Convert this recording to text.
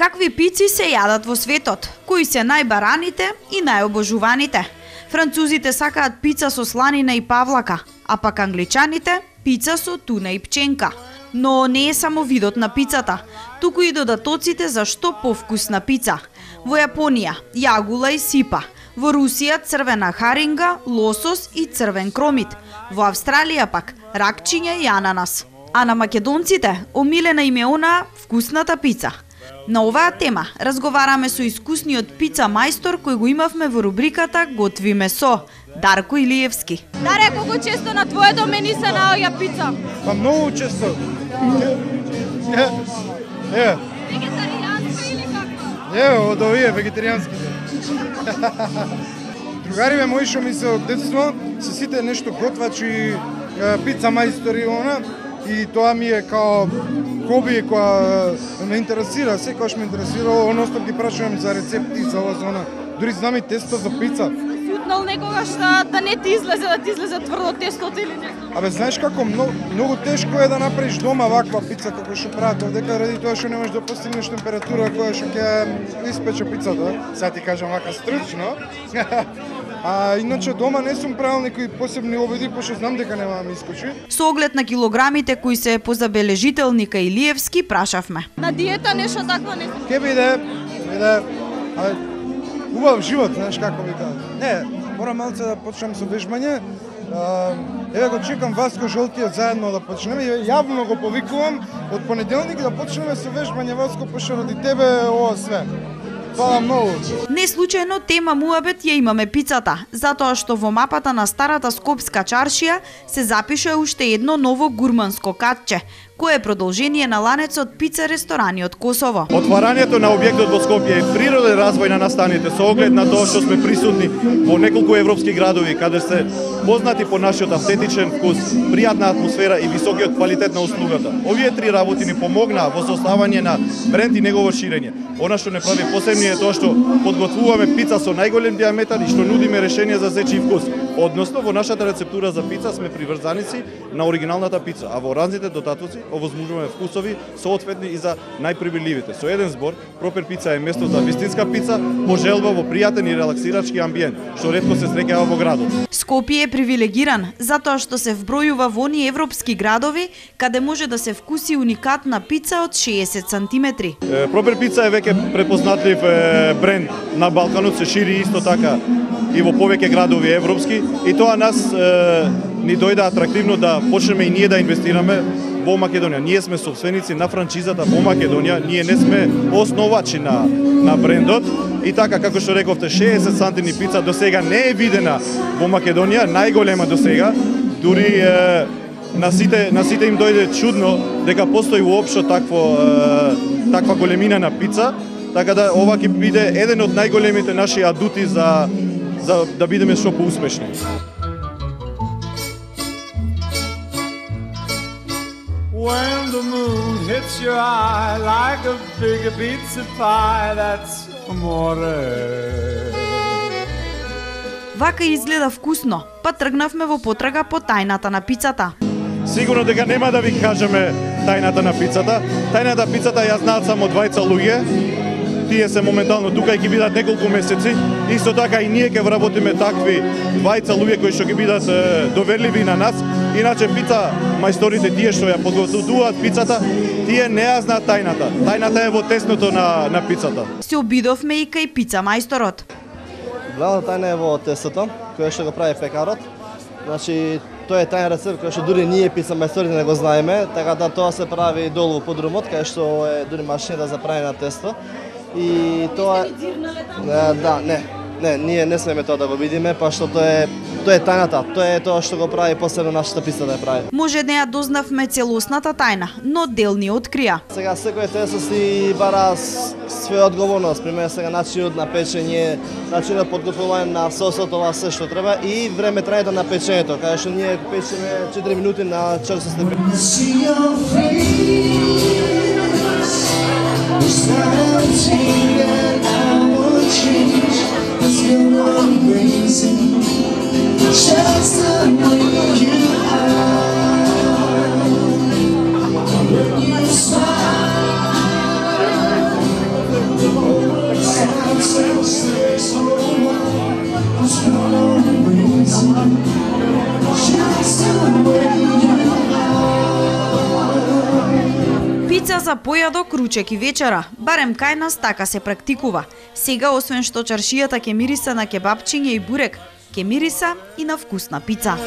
Какви пици се јадат во светот? Кои се најбараните и најобожуваните? Французите сакаат пица со сланина и павлака, а пак англичаните пица со туна и пченка. Но не е само видот на пицата, туку и додатоците за што повкусна пица. Во Јапонија јагула и сипа, во Русија црвена харинга, лосос и црвен кромит, во Австралија пак ракчиња и ананас. А на македонците омилена им е она вкусната пица – На оваа тема разговараме со искусниот пица мајстор кој го имавме во рубриката Готви месо, Дарко Илиевски. Даре, колку често на твоето мени се наоѓа пица? Па многу често. Е, е, Вегетаријанска или каква? е, од овие вегетаријански. Другариве мои што ми се од детство, се сите нешто готвачи, пица мајстори, она, и тоа ми е као хоби која ме интересира, секогаш ме интересира, оностоп ги прашувам за рецепти за ова зона. Дури знам и тесто за пица. Футнал некогаш да, да не ти излезе, да ти излезе тврдо тестото или не знам. Абе, знаеш како, многу, многу тешко е да направиш дома ваква пица како што прават овдека, ради тоа што не можеш да постигнеш температура која што ќе испече пицата. Сега ти кажам вака стручно. А иначе дома не сум правил некои посебни обиди, пошто знам дека нема да ми искочи. Со оглед на килограмите кои се позабележителни кај Илиевски, прашавме. На диета нешто такво не знам. Ке биде, биде, абе, убав живот, знаеш како ви кажат. Не, морам малце да почнем со вежбање. А, еве го чекам Васко Жолтиот заедно да почнеме. Ја- Јавно го повикувам од понеделник да почнеме со вежбање Васко, пошто ради тебе ова све. Фала многу. Не случајно тема муабет ја имаме пицата, затоа што во мапата на старата скопска чаршија се запише уште едно ново гурманско катче, кое е продолжение на ланецот пица ресторани од Косово. Отварањето на објектот во Скопје е природен развој на настаните со оглед на тоа што сме присутни во неколку европски градови каде се познати по нашиот автентичен вкус, пријатна атмосфера и високиот квалитет на услугата. Овие три работи ни помогнаа во составање на бренд и негово ширење. Она што не прави посебни е тоа што подготвуваме пица со најголем диаметар и што нудиме решение за зечи вкус. Односно, во нашата рецептура за пица сме приврзаници на оригиналната пица, а во разните додатоци овозможуваме вкусови соодветни и за најприбирливите. Со еден збор, Пропер пица е место за вистинска пица, по желба во пријатен и релаксирачки амбиент, што ретко се среќава во градот. Скопје е привилегиран затоа што се вбројува во оние европски градови каде може да се вкуси уникатна пица од 60 сантиметри. Пропер пица е веќе препознатлив бренд на Балканот, се шири исто така и во повеќе градови европски и тоа нас е, ни дојде атрактивно да почнеме и ние да инвестираме во Македонија. Ние сме собственици на франчизата во Македонија, ние не сме основачи на на брендот и така како што рековте 60 сантини пица до сега не е видена во Македонија, најголема до сега. Дури е, на сите на сите им дојде чудно дека постои уопшто такво е, таква големина на пица, така да ова ќе биде еден од најголемите наши адути за за да бидеме што поуспешни. When the moon hits your eye like a big pizza pie, that's amore. Вака изгледа вкусно, па тргнавме во потрага по тајната на пицата. Сигурно дека нема да ви кажеме тајната на пицата. Тајната пицата ја знаат само двајца луѓе. Тие се моментално тука и ќе бидат неколку месеци. Исто така и ние ќе вработиме такви двајца луѓе кои што ќе бидат е, доверливи на нас. Иначе пица мајсторите тие што ја подготвуваат пицата, тие не ја знаат тајната. Тајната е во тесното на на пицата. Се обидовме и кај пица мајсторот. Главната тајна е во тестото, кое што го прави пекарот. Значи, тој е тајен рецепт кој што дури ние пица мајсторите не го знаеме, така да тоа се прави долу во подрумот, кај што е дури машина за праење на тесто. И тоа е... Да, не. Не, ние не смеме тоа да го видиме, па што тоа е тоа е тајната, тоа е тоа што го прави посебно нашата пица да ја прави. Може не ја дознавме целосната тајна, но дел ни открија. Сега секој тесто си бара своја одговорност, пример сега начинот на печење, начинот подготвување на сосот, ова се што треба и време трајањето на печењето, каде што ние печеме 4 минути на 400 степени. seventeen. За појадок, ручек и вечера, барем кај нас така се практикува. Сега освен што чаршијата ќе мириса на кебапчиња и бурек, ќе мириса и на вкусна пица.